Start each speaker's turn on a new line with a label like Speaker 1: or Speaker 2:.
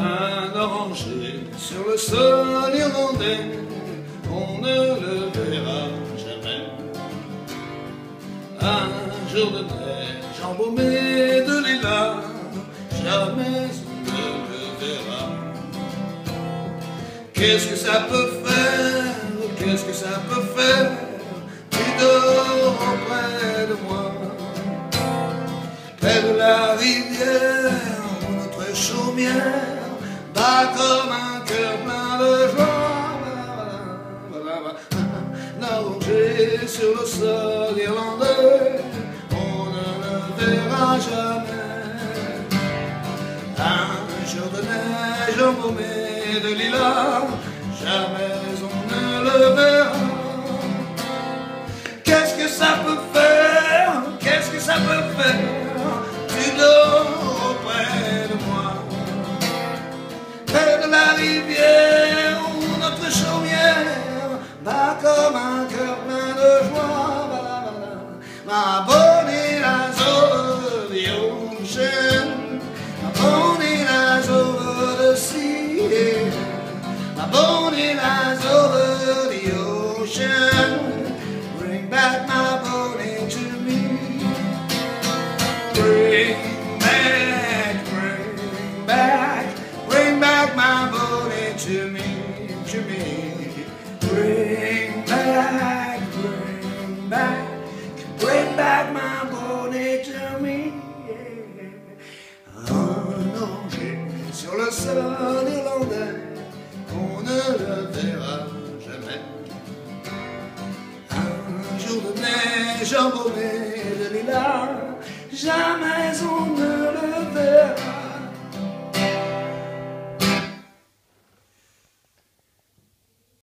Speaker 1: Un oranger sur le sol irlandais, on ne le verra jamais. Un jour de neige embaumé de lilas, jamais on ne le verra. Qu'est-ce que ça peut faire? Qu'est-ce que ça peut faire? Tu dors auprès de moi, près de la rivière notre chaumière comme un cœur plein de joie. Nager sur le sol irlandais, on ne le verra jamais. Un jour de neige embaumé de lilas, jamais on comme un cœur plein de joie Ma sur le sol irlandais, on ne le verra jamais. Un jour de neige embaumé de lilas, jamais on ne.